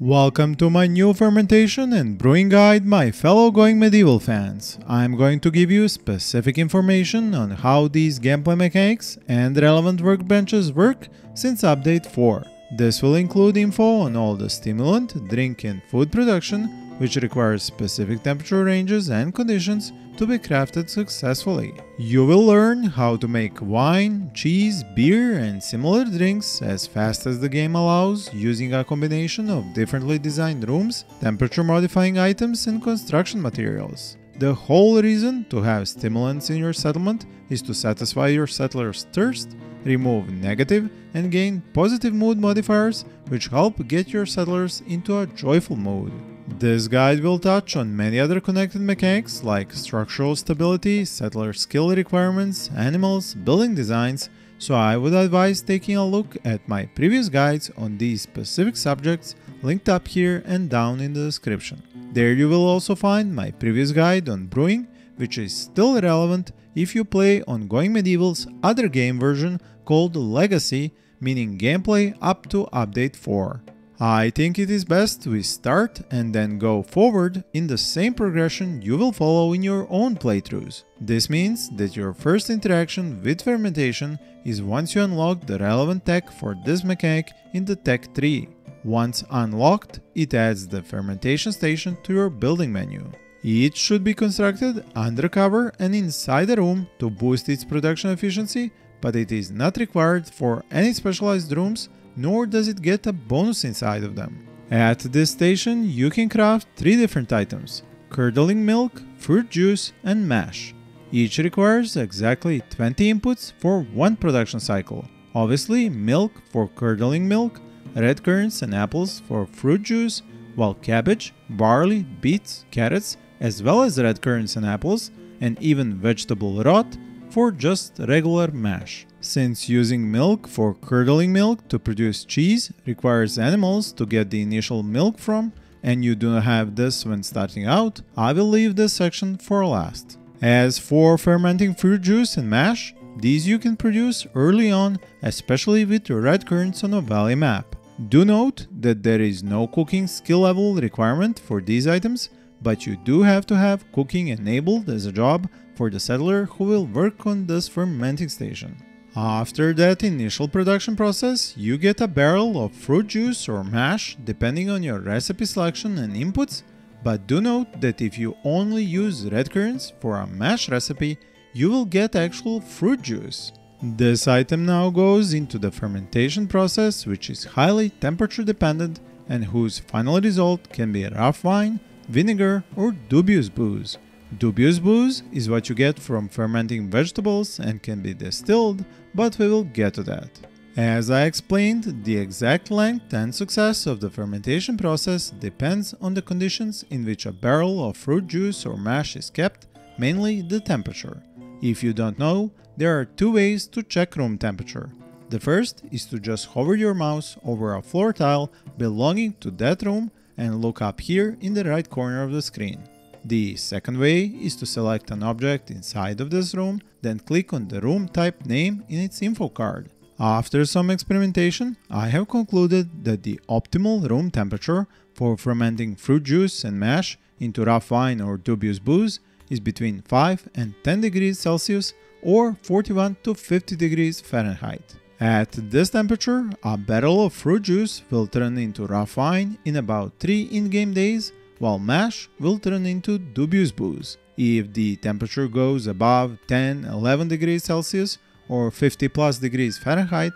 Welcome to my new fermentation and brewing guide, my fellow Going Medieval fans. I'm going to give you specific information on how these gameplay mechanics and relevant workbenches work since update 4. This will include info on all the stimulant, drink and food production, which requires specific temperature ranges and conditions to be crafted successfully. You will learn how to make wine, cheese, beer and similar drinks as fast as the game allows using a combination of differently designed rooms, temperature modifying items and construction materials. The whole reason to have stimulants in your settlement is to satisfy your settlers' thirst, remove negative and gain positive mood modifiers which help get your settlers into a joyful mood. This guide will touch on many other connected mechanics like structural stability, settler skill requirements, animals, building designs, so I would advise taking a look at my previous guides on these specific subjects linked up here and down in the description. There you will also find my previous guide on brewing, which is still relevant if you play on Going Medieval's other game version called Legacy, meaning gameplay up to update 4. I think it is best we start and then go forward in the same progression you will follow in your own playthroughs. This means that your first interaction with fermentation is once you unlock the relevant tech for this mechanic in the tech tree. Once unlocked, it adds the fermentation station to your building menu. It should be constructed undercover and inside a room to boost its production efficiency, but it is not required for any specialized rooms nor does it get a bonus inside of them. At this station you can craft 3 different items, curdling milk, fruit juice and mash. Each requires exactly 20 inputs for one production cycle. Obviously milk for curdling milk, red currants and apples for fruit juice, while cabbage, barley, beets, carrots, as well as red currants and apples, and even vegetable rot for just regular mash. Since using milk for curdling milk to produce cheese requires animals to get the initial milk from, and you do not have this when starting out, I will leave this section for last. As for fermenting fruit juice and mash, these you can produce early on, especially with red currants on a valley map. Do note that there is no cooking skill level requirement for these items, but you do have to have cooking enabled as a job for the settler who will work on this fermenting station. After that initial production process, you get a barrel of fruit juice or mash depending on your recipe selection and inputs, but do note that if you only use red currants for a mash recipe, you will get actual fruit juice. This item now goes into the fermentation process which is highly temperature dependent and whose final result can be rough wine, vinegar or dubious booze. Dubious booze is what you get from fermenting vegetables and can be distilled, but we will get to that. As I explained, the exact length and success of the fermentation process depends on the conditions in which a barrel of fruit juice or mash is kept, mainly the temperature. If you don't know, there are two ways to check room temperature. The first is to just hover your mouse over a floor tile belonging to that room and look up here in the right corner of the screen. The second way is to select an object inside of this room, then click on the room type name in its info card. After some experimentation, I have concluded that the optimal room temperature for fermenting fruit juice and mash into rough wine or dubious booze is between 5 and 10 degrees Celsius or 41 to 50 degrees Fahrenheit. At this temperature, a barrel of fruit juice will turn into rough wine in about 3 in-game days, while mash will turn into dubious booze. If the temperature goes above 10-11 degrees Celsius or 50 plus degrees Fahrenheit,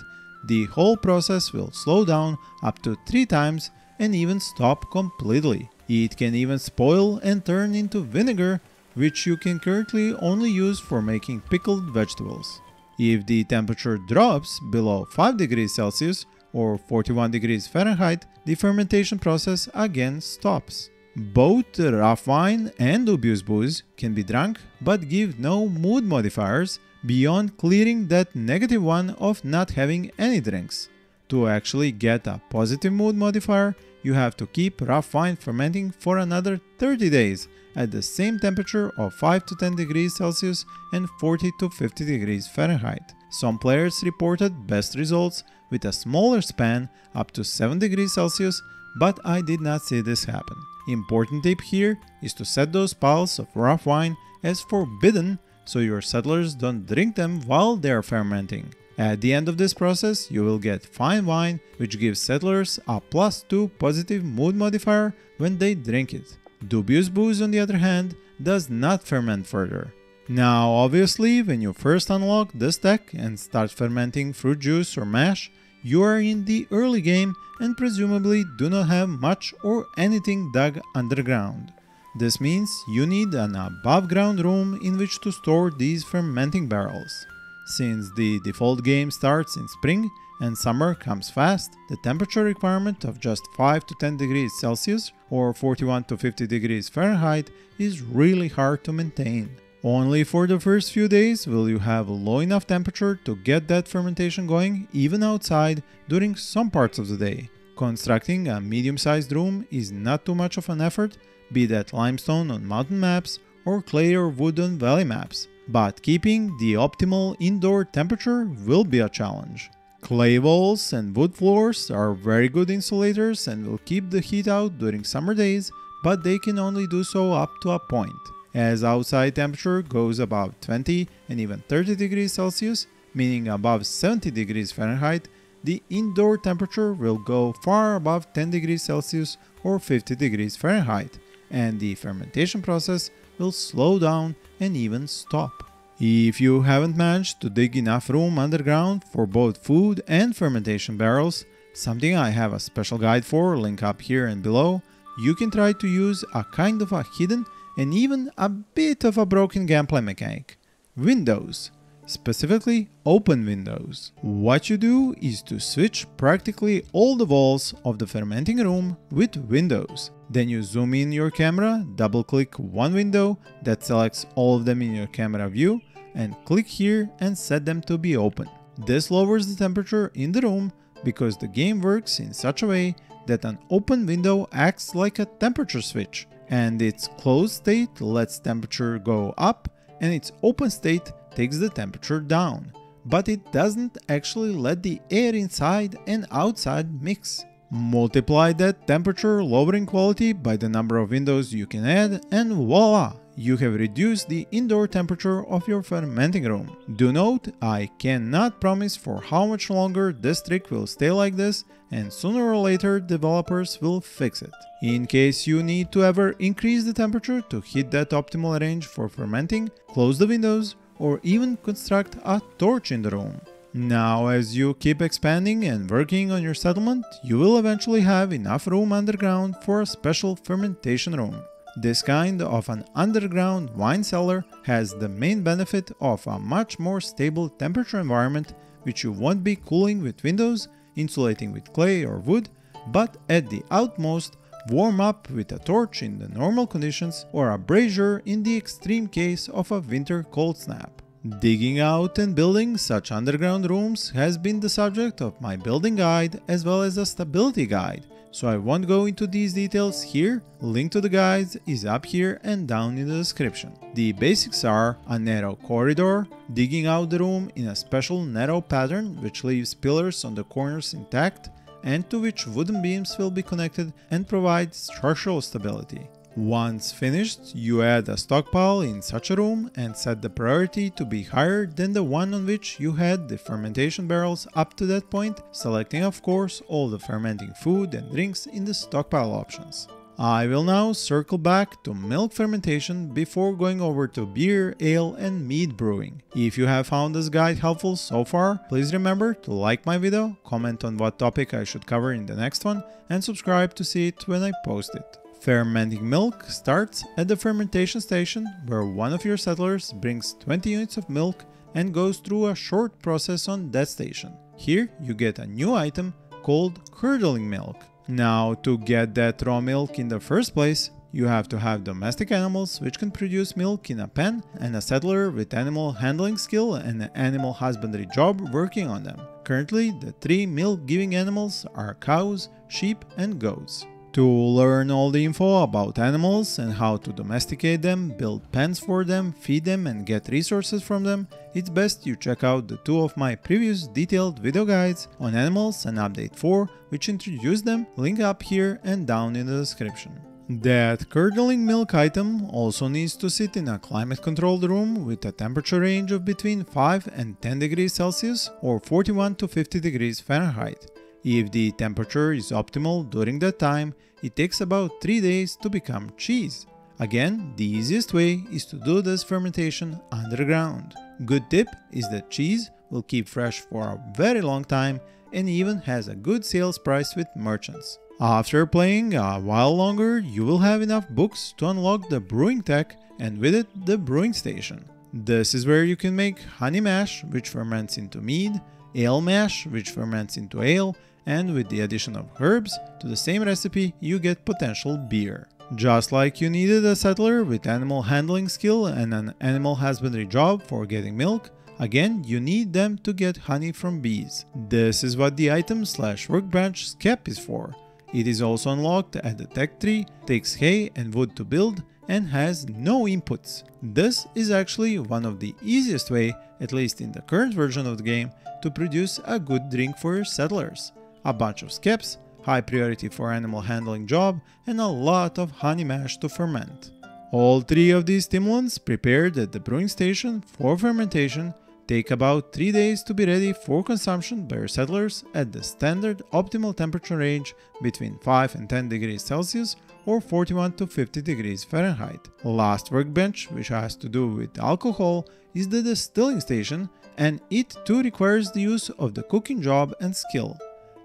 the whole process will slow down up to 3 times and even stop completely. It can even spoil and turn into vinegar, which you can currently only use for making pickled vegetables. If the temperature drops below 5 degrees Celsius or 41 degrees Fahrenheit, the fermentation process again stops. Both rough wine and dubious booze can be drunk but give no mood modifiers beyond clearing that negative one of not having any drinks. To actually get a positive mood modifier, you have to keep rough wine fermenting for another 30 days at the same temperature of 5 to 10 degrees Celsius and 40 to 50 degrees Fahrenheit. Some players reported best results with a smaller span up to 7 degrees Celsius, but I did not see this happen. Important tip here is to set those piles of rough wine as forbidden so your settlers don't drink them while they are fermenting. At the end of this process, you will get fine wine, which gives settlers a plus 2 positive mood modifier when they drink it. Dubious booze, on the other hand, does not ferment further. Now, obviously, when you first unlock this tech and start fermenting fruit juice or mash, you are in the early game and presumably do not have much or anything dug underground. This means you need an above ground room in which to store these fermenting barrels. Since the default game starts in spring and summer comes fast, the temperature requirement of just 5 to 10 degrees Celsius or 41 to 50 degrees Fahrenheit is really hard to maintain. Only for the first few days will you have low enough temperature to get that fermentation going even outside during some parts of the day. Constructing a medium-sized room is not too much of an effort, be that limestone on mountain maps or clay or wood on valley maps, but keeping the optimal indoor temperature will be a challenge. Clay walls and wood floors are very good insulators and will keep the heat out during summer days, but they can only do so up to a point. As outside temperature goes above 20 and even 30 degrees Celsius, meaning above 70 degrees Fahrenheit, the indoor temperature will go far above 10 degrees Celsius or 50 degrees Fahrenheit, and the fermentation process will slow down and even stop. If you haven't managed to dig enough room underground for both food and fermentation barrels, something I have a special guide for, link up here and below, you can try to use a kind of a hidden and even a bit of a broken gameplay mechanic. Windows. Specifically, open windows. What you do is to switch practically all the walls of the fermenting room with windows. Then you zoom in your camera, double click one window that selects all of them in your camera view and click here and set them to be open. This lowers the temperature in the room because the game works in such a way that an open window acts like a temperature switch and its closed state lets temperature go up and its open state takes the temperature down. But it doesn't actually let the air inside and outside mix. Multiply that temperature lowering quality by the number of windows you can add and voila! you have reduced the indoor temperature of your fermenting room. Do note, I cannot promise for how much longer this trick will stay like this and sooner or later developers will fix it. In case you need to ever increase the temperature to hit that optimal range for fermenting, close the windows or even construct a torch in the room. Now, as you keep expanding and working on your settlement, you will eventually have enough room underground for a special fermentation room. This kind of an underground wine cellar has the main benefit of a much more stable temperature environment which you won't be cooling with windows, insulating with clay or wood, but at the outmost warm up with a torch in the normal conditions or a brazier in the extreme case of a winter cold snap. Digging out and building such underground rooms has been the subject of my building guide as well as a stability guide, so I won't go into these details here, link to the guides is up here and down in the description. The basics are a narrow corridor, digging out the room in a special narrow pattern which leaves pillars on the corners intact and to which wooden beams will be connected and provide structural stability. Once finished, you add a stockpile in such a room and set the priority to be higher than the one on which you had the fermentation barrels up to that point, selecting of course all the fermenting food and drinks in the stockpile options. I will now circle back to milk fermentation before going over to beer, ale and mead brewing. If you have found this guide helpful so far, please remember to like my video, comment on what topic I should cover in the next one and subscribe to see it when I post it. Fermenting milk starts at the fermentation station where one of your settlers brings 20 units of milk and goes through a short process on that station. Here you get a new item called curdling milk. Now to get that raw milk in the first place, you have to have domestic animals which can produce milk in a pen and a settler with animal handling skill and an animal husbandry job working on them. Currently, the three milk giving animals are cows, sheep and goats. To learn all the info about animals and how to domesticate them, build pens for them, feed them and get resources from them, it's best you check out the two of my previous detailed video guides on animals and update 4 which introduce them, link up here and down in the description. That curdling milk item also needs to sit in a climate controlled room with a temperature range of between 5 and 10 degrees Celsius or 41 to 50 degrees Fahrenheit. If the temperature is optimal during that time, it takes about 3 days to become cheese. Again, the easiest way is to do this fermentation underground. Good tip is that cheese will keep fresh for a very long time and even has a good sales price with merchants. After playing a while longer, you will have enough books to unlock the brewing tech and with it the brewing station. This is where you can make honey mash, which ferments into mead, ale mash, which ferments into ale, and with the addition of herbs to the same recipe you get potential beer. Just like you needed a settler with animal handling skill and an animal husbandry job for getting milk, again you need them to get honey from bees. This is what the item slash workbench skep is for. It is also unlocked at the tech tree, takes hay and wood to build, and has no inputs. This is actually one of the easiest way, at least in the current version of the game, to produce a good drink for your settlers a bunch of skeps, high priority for animal handling job, and a lot of honey mash to ferment. All three of these stimulants prepared at the brewing station for fermentation take about 3 days to be ready for consumption by your settlers at the standard optimal temperature range between 5 and 10 degrees Celsius or 41 to 50 degrees Fahrenheit. Last workbench, which has to do with alcohol, is the distilling station and it too requires the use of the cooking job and skill.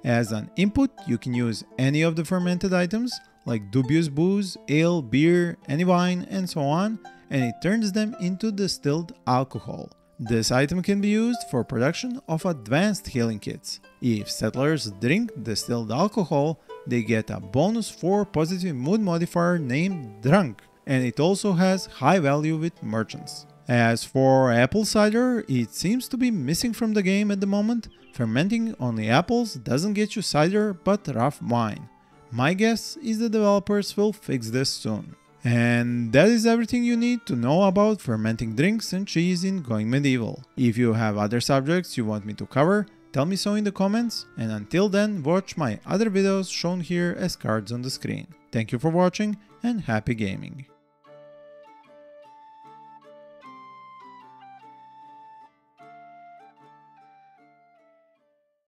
As an input, you can use any of the fermented items like dubious booze, ale, beer, any wine, and so on, and it turns them into distilled alcohol. This item can be used for production of advanced healing kits. If settlers drink distilled alcohol, they get a bonus 4 positive mood modifier named Drunk, and it also has high value with merchants. As for apple cider, it seems to be missing from the game at the moment. Fermenting only apples doesn't get you cider but rough wine. My guess is the developers will fix this soon. And that is everything you need to know about fermenting drinks and cheese in Going Medieval. If you have other subjects you want me to cover, tell me so in the comments, and until then watch my other videos shown here as cards on the screen. Thank you for watching and happy gaming!